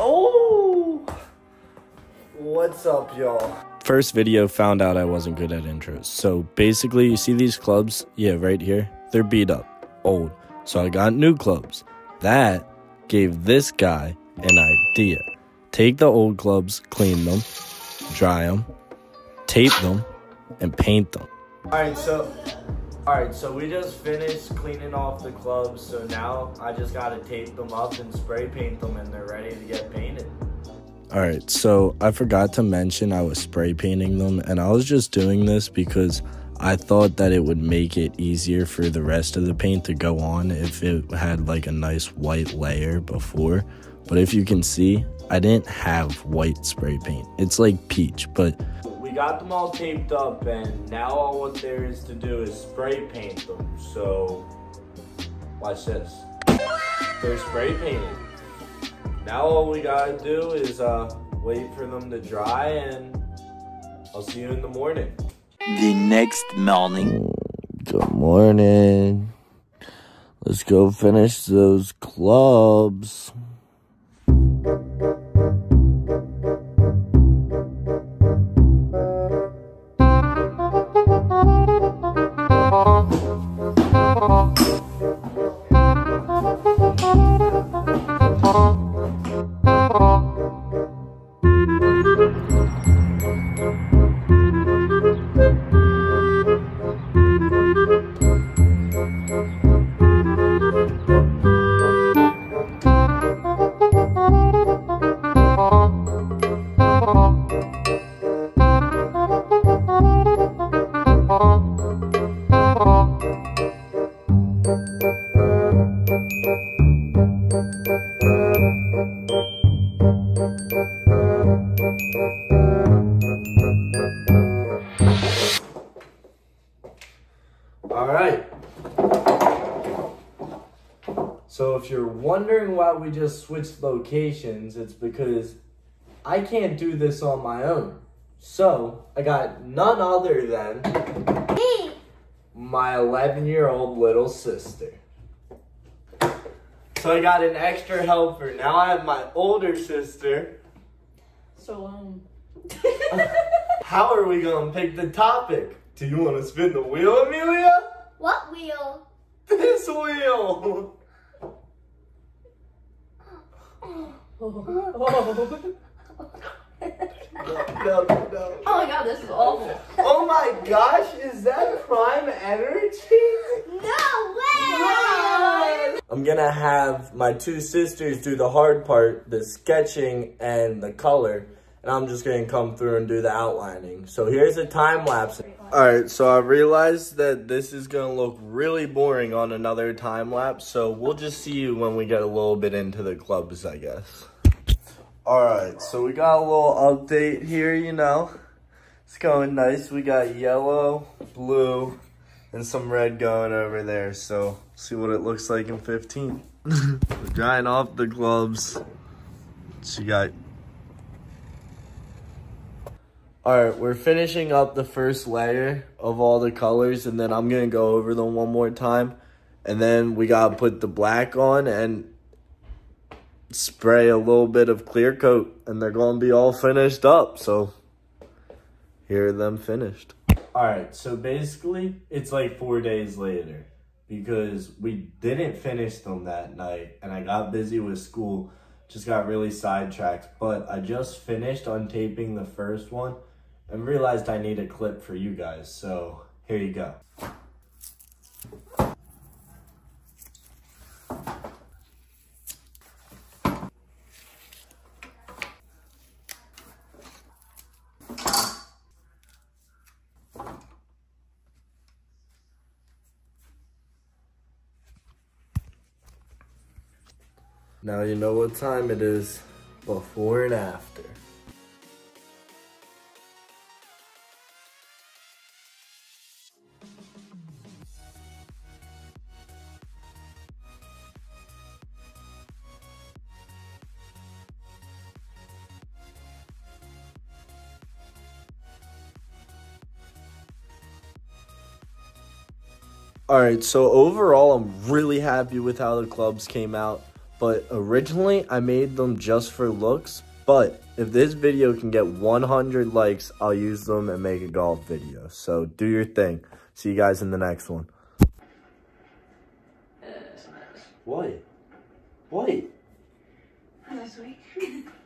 Oh! What's up, y'all? First video found out I wasn't good at intros. So basically, you see these clubs? Yeah, right here. They're beat up, old. So I got new clubs. That gave this guy an idea. Take the old clubs, clean them, dry them, tape them, and paint them. Alright, so Alright, so we just finished cleaning off the clubs, so now I just gotta tape them up and spray paint them and they're ready to get painted. Alright, so I forgot to mention I was spray painting them, and I was just doing this because I thought that it would make it easier for the rest of the paint to go on if it had like a nice white layer before. But if you can see, I didn't have white spray paint. It's like peach, but got them all taped up and now all what there is to do is spray paint them. So watch this. They're spray painted. Now all we gotta do is uh, wait for them to dry and I'll see you in the morning. The next morning. good morning. Let's go finish those clubs. So if you're wondering why we just switched locations, it's because I can't do this on my own. So I got none other than me. my 11 year old little sister. So I got an extra helper. Now I have my older sister. So, um, How are we gonna pick the topic? Do you wanna spin the wheel, Amelia? What wheel? This wheel! No, no, no. oh my god, this is awful. Oh my gosh, is that prime energy? No way! I'm gonna have my two sisters do the hard part, the sketching and the color, and I'm just gonna come through and do the outlining. So here's a time lapse. Alright, so I realized that this is gonna look really boring on another time lapse, so we'll just see you when we get a little bit into the clubs, I guess. Alright, so we got a little update here, you know. It's going nice. We got yellow, blue, and some red going over there. So, see what it looks like in 15. We're drying off the gloves. She got. Alright, we're finishing up the first layer of all the colors, and then I'm gonna go over them one more time. And then we gotta put the black on and spray a little bit of clear coat, and they're gonna be all finished up. So, here them finished. All right, so basically, it's like four days later because we didn't finish them that night, and I got busy with school, just got really sidetracked. But I just finished untaping the first one and realized I need a clip for you guys. So here you go. Now you know what time it is, before and after. All right, so overall, I'm really happy with how the clubs came out. But originally, I made them just for looks. But if this video can get 100 likes, I'll use them and make a golf video. So do your thing. See you guys in the next one. Uh, what? What? This week.